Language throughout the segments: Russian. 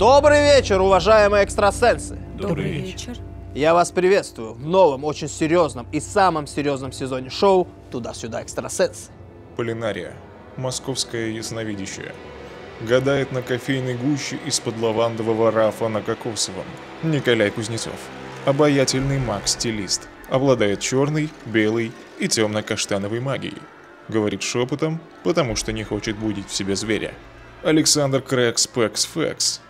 Добрый вечер, уважаемые экстрасенсы! Добрый вечер. Я вас приветствую в новом, очень серьезном и самом серьезном сезоне шоу «Туда-сюда экстрасенсы». Полинария. Московское ясновидящее. Гадает на кофейной гуще из-под лавандового рафа на кокосовом. Николай Кузнецов. Обаятельный маг-стилист. Обладает черной, белой и темно-каштановой магией. Говорит шепотом, потому что не хочет будить в себе зверя. Александр Крэкс Пэкс Фэкс.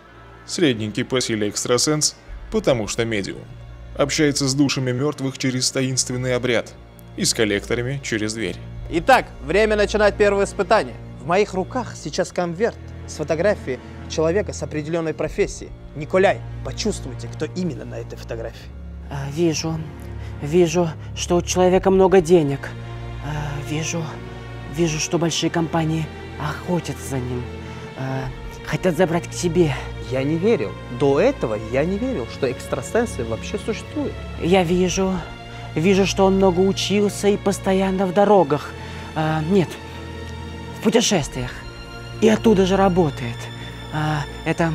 Средненький по силе экстрасенс, потому что медиум. Общается с душами мертвых через таинственный обряд. И с коллекторами через дверь. Итак, время начинать первое испытание. В моих руках сейчас конверт с фотографией человека с определенной профессией. Николай, почувствуйте, кто именно на этой фотографии. А, Вижу, вижу, что у человека много денег. А, Вижу, вижу, что большие компании охотятся за ним. А, Хотят забрать к себе. Я не верил. До этого я не верил, что экстрасенсы вообще существуют. Я вижу, вижу, что он много учился и постоянно в дорогах. А, Нет, в путешествиях. И оттуда же работает. А, Это,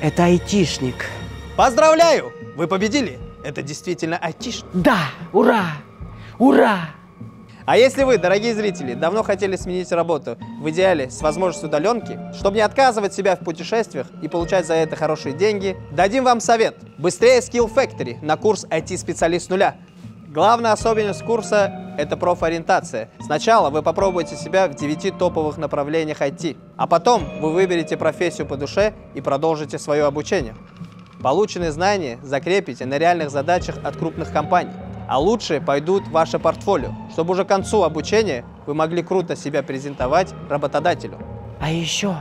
это айтишник. Поздравляю! Вы победили! Это действительно айтишник. Да, ура, ура! А если вы, дорогие зрители, давно хотели сменить работу, в идеале с возможностью удаленки, чтобы не отказывать себя в путешествиях и получать за это хорошие деньги, дадим вам совет. Быстрее Skill Factory на курс IT-специалист нуля. Главная особенность курса – это профориентация. Сначала вы попробуете себя в 9 топовых направлениях IT, а потом вы выберете профессию по душе и продолжите свое обучение. Полученные знания закрепите на реальных задачах от крупных компаний, а лучшие пойдут в ваше портфолио, чтобы уже к концу обучения вы могли круто себя презентовать работодателю. А еще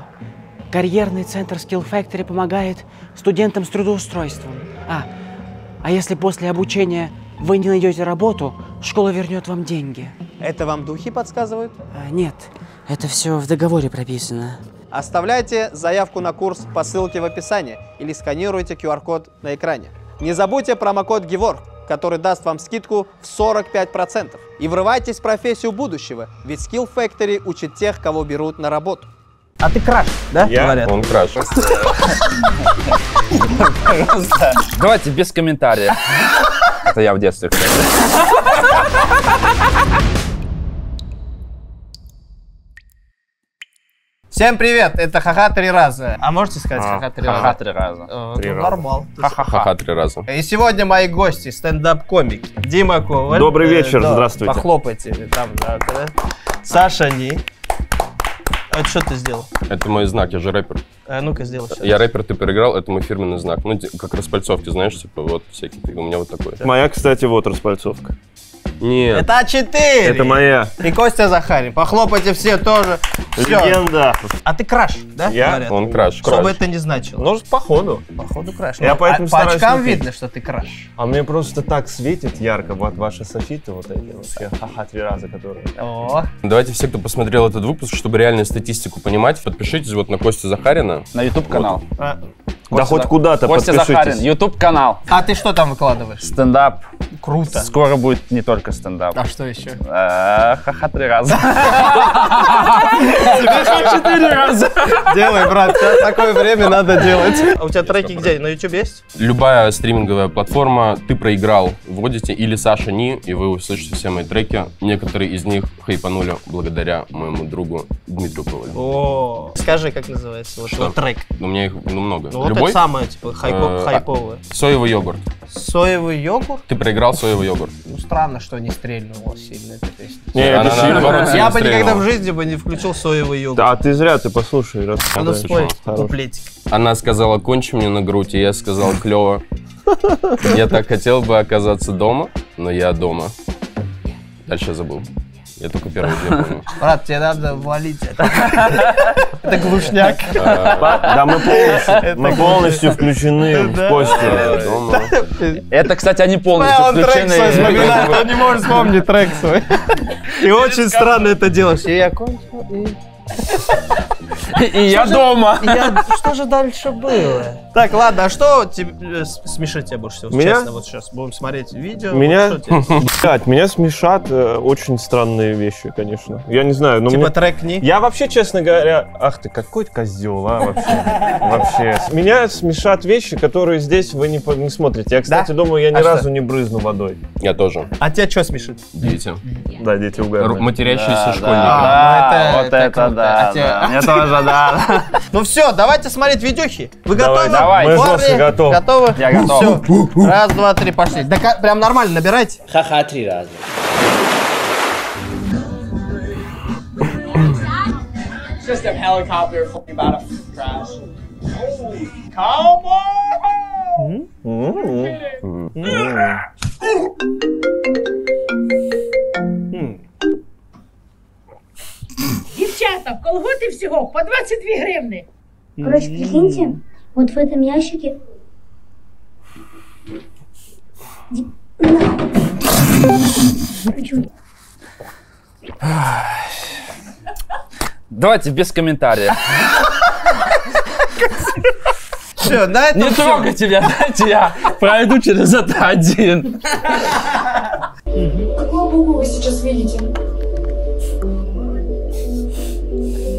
карьерный центр Skill Factory помогает студентам с трудоустройством. А, а если после обучения вы не найдете работу, школа вернет вам деньги. Это вам духи подсказывают? А, нет, это все в договоре прописано. Оставляйте заявку на курс по ссылке в описании или сканируйте QR-код на экране. Не забудьте промокод GEWORK, который даст вам скидку в 45%. И врывайтесь в профессию будущего, ведь Skill Factory учит тех, кого берут на работу. А ты краш, да? Я? Он краш. Давайте без комментариев. Это я в детстве, Всем привет, это Ха-Ха три раза. А можете сказать А, Ха-Ха три Ха-ха раза? три раза. Э, Три ну, раза. Нормал. Ха-ха три раза. И сегодня мои гости, стендап-комик Дима Коваль. Добрый Э, вечер, да, здравствуйте. Похлопайте там, да, да. Саша Ни. А это что ты сделал? Это мой знак, я же рэпер. А ну-ка, сделай сейчас. Я рэпер, ты проиграл, это мой фирменный знак. Ну, как распальцовки, знаешь, типа, вот всякие, у меня вот такой. Моя, кстати, вот распальцовка. Нет, Это А4! Это моя И Костя Захарин. Похлопайте все тоже. Всё. легенда. А ты краш, да? Я? говорят? он краш. Что краш. бы это ни значило. Ну, походу. Походу краш. Я Ну, поэтому а по очкам видно, что ты краш. А мне просто так светит ярко вот ваши софиты вот эти вообще. Ха-ха, три раза, которые. О, Давайте все, кто посмотрел этот выпуск, чтобы реальную статистику понимать, подпишитесь вот на Костю Захарина. На YouTube канал. а, Да хоть куда-то Костя Захарин, подпишитесь. YouTube канал. а ты что там выкладываешь? Стендап. Круто. Скоро будет не только стендап. А что еще? Э, Ха-ха три раза. Делай, брат, сейчас такое время надо делать. А у тебя треки где? На YouTube есть? Любая стриминговая платформа, ты проиграл, вводите или Саша Ни, и вы услышите все мои треки. Некоторые из них хайпанули благодаря моему другу Дмитрию Ковалю. О, скажи, как называется вот трек. У меня их ну, много. Ну вот это самое, типа, Э, хайповое. Соевый йогурт. Соевый йогурт? Ты проиграл соевый йогурт. Ну, странно, что не стрельнуло сильно эта песня. Не, это сильно. наоборот, сильно Я бы никогда в жизни бы не включил соевый йогурт. А ты зря, ты послушай. раз А ну спой куплетик. Она сказала, кончи мне на грудь, и я сказал, клево. Я так хотел бы оказаться дома, но я дома. Дальше я забыл. Я только первый две помню. Брат, тебе надо валить это. Это глушняк. Да, мы полностью, мы полностью включены в Костю. дома. Это, кстати, они полностью Он трек включены. свой вспоминает, он не может вспомнить трек свой. И очень странно это делаешь. И я кончил, и... Я дома. Что же дальше было? Так, ладно, а что тебе, э, смешит тебя больше всего? Меня? Честно, вот сейчас будем смотреть видео. Меня, блядь, меня смешат э, очень странные вещи, конечно. Я не знаю, но Типа трекни. Я вообще, честно говоря, ах ты, какой козел, а, вообще. Вообще. Меня смешат вещи, которые здесь вы не, смотрите. Я, кстати, думаю, я ни А разу не брызну водой. Я тоже. А тебя что смешит? Дети. Да, дети угадывают. Матерящиеся школьники. Да, вот это круто. да, А да. Мне тоже, да. Ну все, давайте смотреть видюхи. Вы готовы? давай. Мы жестко готовы. Готовы? Я готов. Раз, два, три, пошли. Да прям нормально набирайте. Ха-ха, три раза. Just a helicopter flying about a crash. Come on! М-м. Дівчата, колготи всього по 22 гривни. Короче, прикиньте, вот в этом ящике... Хочу. Давайте без комментариев. Все, на этом Не всё. трогайте меня, дайте я пройду через это один. Какую букву вы сейчас видите?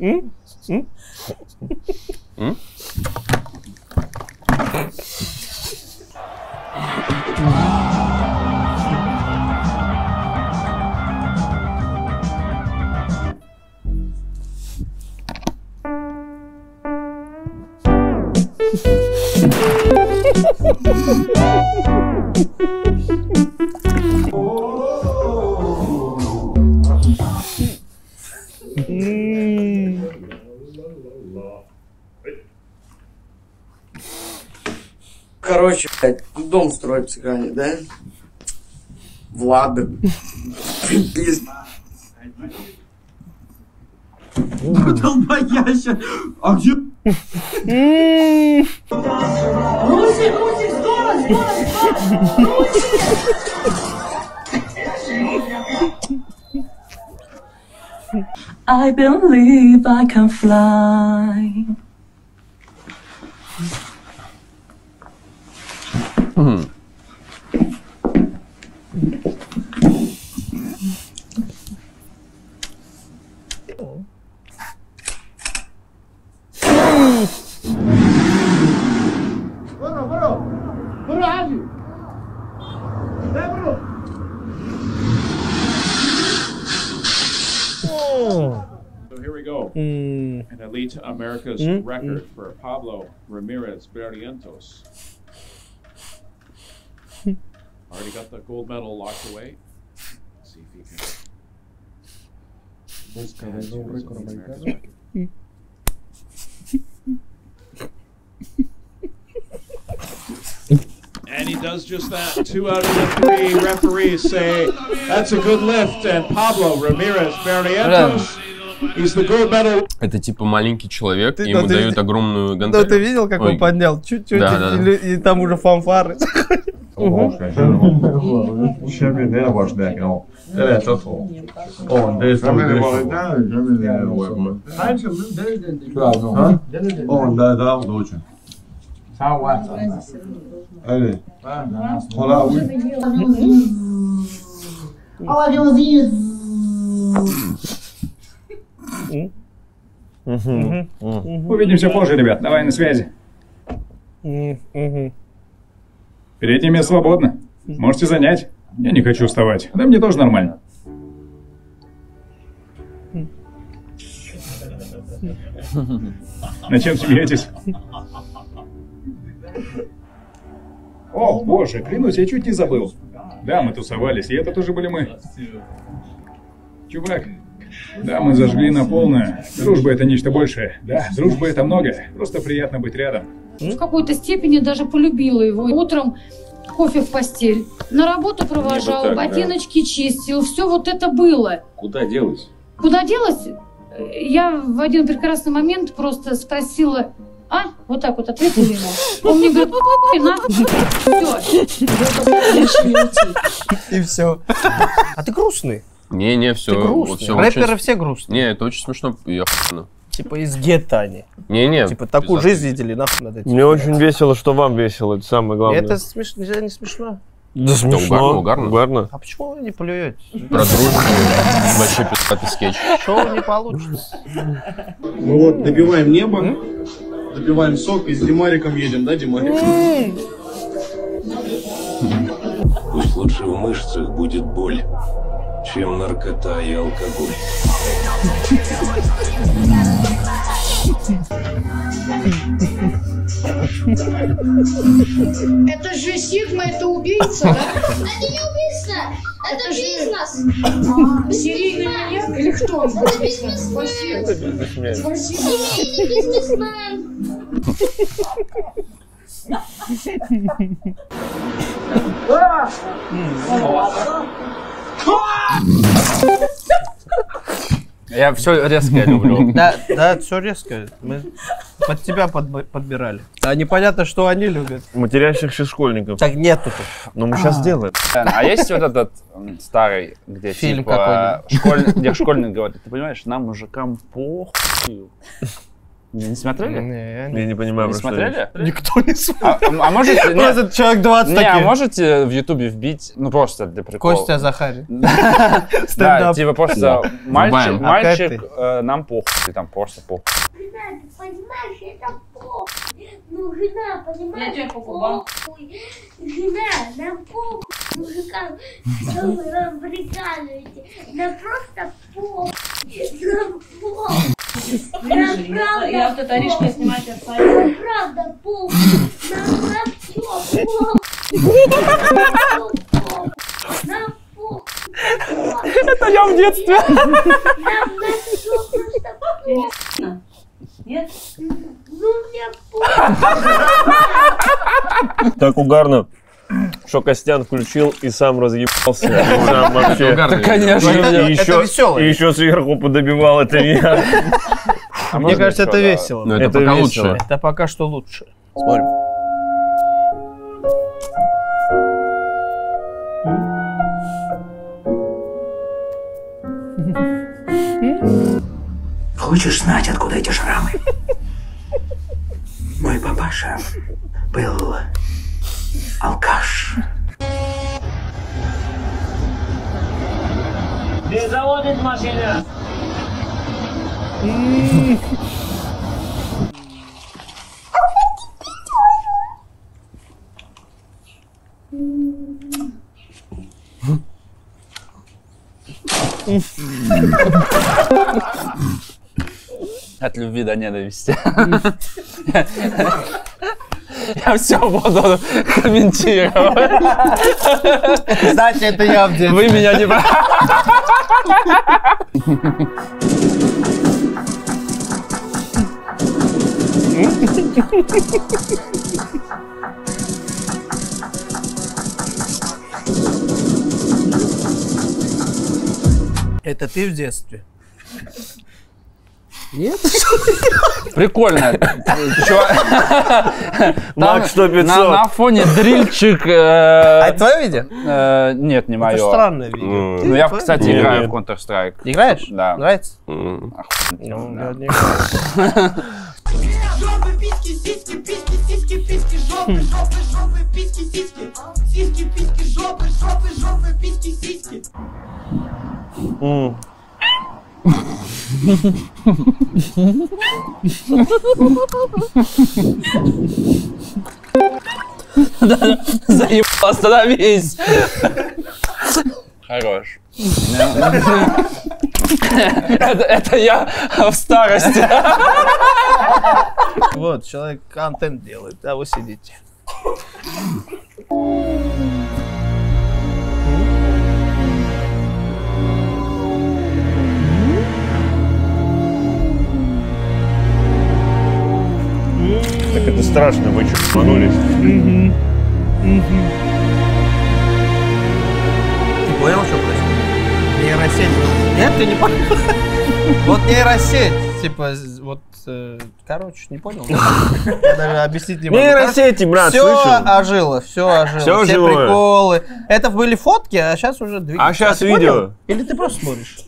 М-м. Короче, строить цыгане, да? Влада. Пиздец. Долбояща. А где? Русик, Русик, скоро, скоро, скоро! I believe I can fly. So An elite America's hmm? record for Pablo Ramirez Barrientos. Hmm. Already got the gold medal locked away. Let's see if he can. add to his elite And he does just that. Two out of the three referees say that's a good lift. And Pablo Ramirez Barrientos, Это типа маленький человек, Ты- и ему да, ты дают видел- огромную Ну, гантель. ты видел, как Ой. он поднял? Чуть-чуть, Да, и, да, да. и там уже фанфары. Увидимся позже, ребят. Давай на связи. Переднее место свободно. Можете занять. Я не хочу вставать. Да мне тоже нормально. На чем смеетесь? О, боже, клянусь, я чуть не забыл. Да, мы тусовались, и это тоже были мы. Чувак, да, мы зажгли на полную. Дружба это нечто большее. Да, дружба это много. Просто приятно быть рядом. В какой-то степени даже полюбила его. Утром кофе в постель, на работу провожал, так, да. ботиночки чистил, все вот это было. Куда делась? Куда делась? Я в один прекрасный момент просто спросила, а? Вот так вот ответила ему. Он мне говорит, на, все. И все. А ты грустный. Не-не, все. Ты грустный. Рэперы все грустные. Не, это очень смешно охуенно. Типа из гетто они. Не-не. Типа такую жизнь видели, нахуй надо. Мне очень весело, что вам весело, это самое главное. Это смешно, не смешно. Да смешно, угарно, угарно. А почему вы не плюете? Про дружбу вообще пиздатый скетч. Шоу не получится. Мы вот добиваем небо, добиваем сок и с Димариком едем, да, Димарик? Пусть лучше в мышцах будет боль, чем наркота и алкоголь. Это же Сигма, это убийца, да? Это не убийство, это, бизнес. А, серийный маньяк или кто? Это бизнес. Спасибо. Спасибо. Семейный бизнесмен. Я все резкое люблю. Да, да, все резко. Мы под тебя подб- подбирали. А непонятно, что они любят. Матерящихся школьников. Так нету тут. Но мы сейчас А. сделаем. А есть вот этот м, старый, где Фильм типа школь- где школьник говорит, ты понимаешь, нам мужикам похуй. Не, не смотрели? Я не понимаю, Не про что смотрели? речь. Никто не А, а можете... Нет, этот человек 20 Не, а можете в Ютубе вбить, ну просто для прикола. Костя Захарий. Да, типа просто мальчик, Врубаем. мальчик, э, нам похуй, там просто похуй. Жена, ты понимаешь, это похуй. Ну, жена, понимаешь, Я тебя похуй. Жена, нам похуй. Мужикам, что вы нам прикалываете? Нам просто похуй. Нам похуй. Я вот это похуй. снимать от Нам правда. Нам на все похуй. Это я в детстве. Нам на все просто похуй. Нет? Ну, мне. Так угарно, что Костян включил и сам разъебался. Сам вообще. угарно. Да, конечно. И- Это- это еще-. И еще сверху подобивал это меня. Мне можно кажется, это весело. Ну, это пока лучше. Это пока что лучше. Смотрим. Хочешь знать, откуда эти шрамы? Мой папаша был алкаш. Не заводит машина. От любви до ненависти. Я все буду комментировать. Кстати, это я в детстве. Вы меня не... Это ты в детстве? Нет? Прикольно. Макс Там 100 500. На, фоне дрильчик. А это твое видео? Э, нет, не мое. Это странное видео. Ну, я, кстати, играю в Counter-Strike. Играешь? Да. Нравится? Ну. Жопы, письки, сиськи, письки, сиськи, письки, жопы, жопы, жопы, письки, сиськи. Сиськи, письки, жопы, жопы, жопы, письки, сиськи. М. Заебал, остановись. Хорош. Это, это я в старости. Вот, человек контент делает, а вы сидите. Страшно, вы что, обманулись? Ты понял, что происходит? Нейросеть. Нет, ты не понял. Вот нейросеть. Типа, вот, э, короче, не понял. Я даже объяснить не могу. Нейросети, брат, Все ожило, все ожило. Все приколы. Это были фотки, а сейчас уже двигается. А ты видео. Или ты просто смотришь?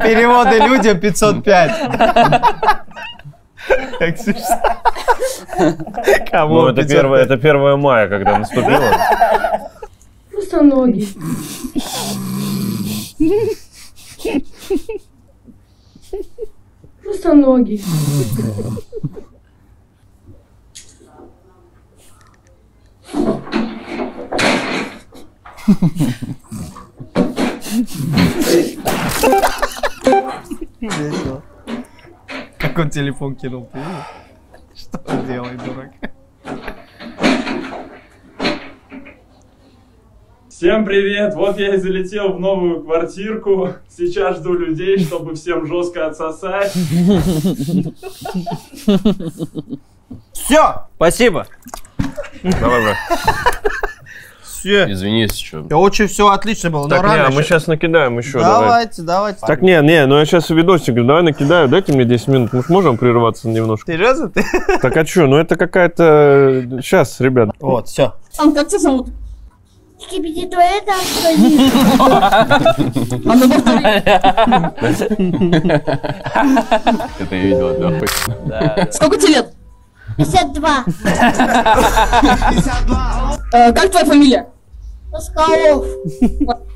Переводы людям 505. Как смешно. Кому Ну, это 505? первое, это 1 мая, когда наступило. Просто ноги. Просто ноги. Весело. Как он телефон кинул, ты? Что он делает, дурак? Всем привет! Вот я и залетел в новую квартирку. Сейчас жду людей, чтобы всем жестко отсосать. Все, спасибо. Давай, брат. Все. Извини, если что. Очень все отлично было. но Так, не, а мы сейчас накидаем еще, давай. Давайте, давайте. Так, не, не, ну я сейчас видосик, говорю, давай накидаю, дайте мне 10 минут, мы ж можем прерваться немножко. Серьезно ты? Так а что, ну это какая-то... Сейчас, ребят. Вот, все. Ан, как тебя зовут? Скибиди туалета, сходи. А ну Это я видел, да. Сколько тебе лет? 52. Э, Как твоя фамилия? Москалов.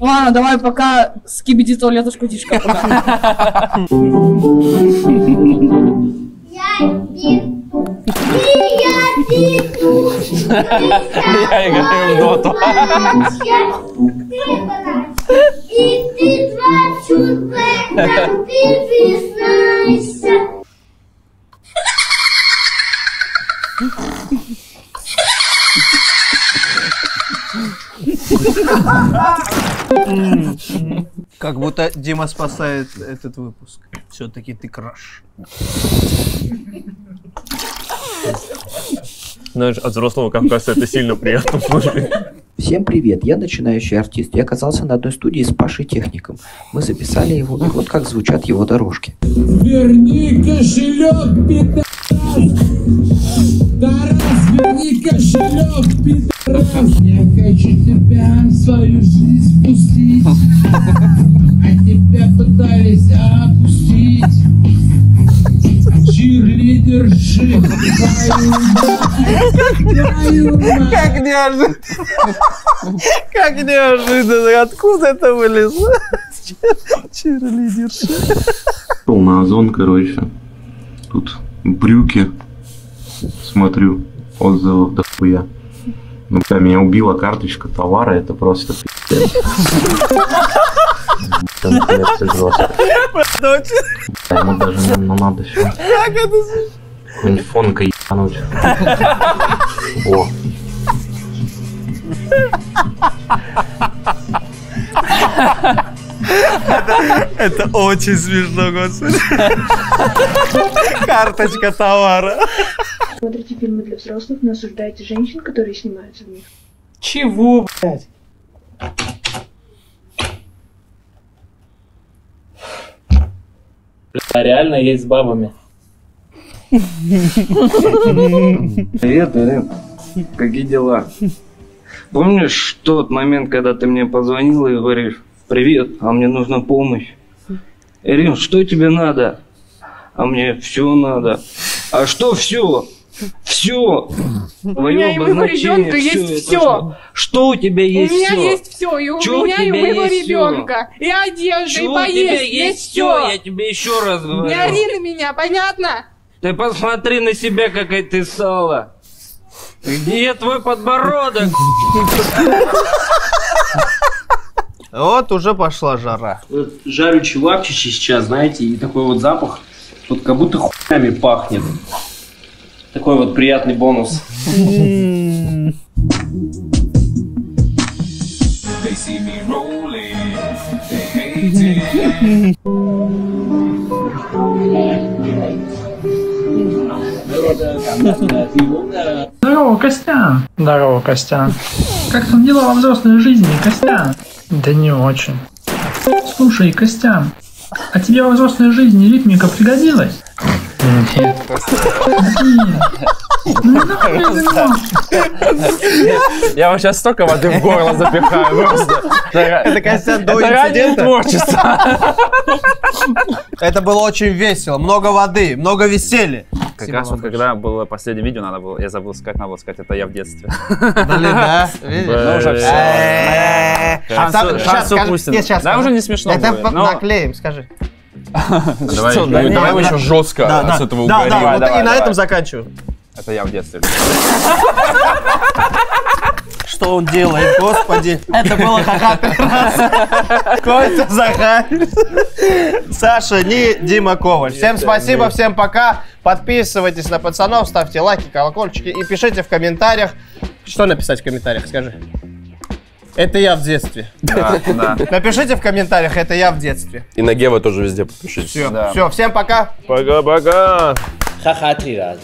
Ладно, давай пока скибиди туалетушку дишка. Я играю в доту. И ты два человека, ты признайся. Как будто Дима спасает этот выпуск. Все-таки ты краш. Знаешь, от взрослого кавказца это сильно приятно. Всем привет, я начинающий артист. Я оказался на одной студии с Пашей Техником. Мы записали его, и вот как звучат его дорожки. Верни кошелек, пидорас! Тарас, верни кошелек, пидорас! Я хочу тебя в свою жизнь пустить, а тебя пытались опустить. Как неожиданно. Как неожиданно. Откуда это вылезло? Чирлидерши. Шел на Озон, короче. Тут брюки. Смотрю, отзывов дохуя. Ну, бля, меня убила карточка товара, это просто пиздец. Ему даже не ну, надо все. Как это? Какой-нибудь фонка ебануть. О, Это, это очень смешно, господи. Карточка товара. Смотрите фильмы для взрослых, но осуждаете женщин, которые снимаются в них. Чего, блядь? А реально есть с бабами. Привет, Ирин. Какие дела? Помнишь тот момент, когда ты мне позвонила и говоришь, привет, а мне нужна помощь? Ирин, что тебе надо? А мне все надо. А что все? Все. У меня и у моего ребенка есть все. Что у тебя есть у меня все? есть все, и у Чё у меня и у моего ребенка, и одежда, Чё и у поесть, тебя есть есть все. Я тебе еще раз говорю. Не ори на меня, понятно? Ты посмотри на себя, какая ты сало. Где твой подбородок? Вот уже пошла жара. Вот жарю чевапчичи сейчас, знаете, и такой вот запах, вот как будто хуями пахнет. Такой вот приятный бонус. They Здорово, Костян. Здорово, Костян. Как там дела во взрослой жизни, Костян? Да не очень. Слушай, Костян, а тебе во взрослой жизни ритмика пригодилась? Нет. Нахуй Я вам сейчас столько воды в горло запихаю просто. Это Костян до инцидента. творчества. Это было очень весело. Много воды, много веселья. Как раз вот когда было последнее видео, надо было, я забыл сказать, надо было сказать, это я в детстве. Блин, да? Видишь? Ну уже все. А нет, щас Да уже не смешно Это будет. наклеим, скажи. Давай, да да. еще жестко Да, да. с этого Да, угорим. да, вот давай, и на этом заканчиваю. Это я в детстве. Что он делает, господи? Это было ха-ха раз. Костя Захарь. Саша Ни, Дима Коваль. Всем спасибо, всем пока. Подписывайтесь на пацанов, ставьте лайки, колокольчики и пишите в комментариях. Что написать в комментариях, скажи? Это я в детстве. Да, да. Напишите в комментариях, это я в детстве. И на Гева тоже везде подпишитесь. Все, все, всем пока. Пока-пока. Ха-ха три раза.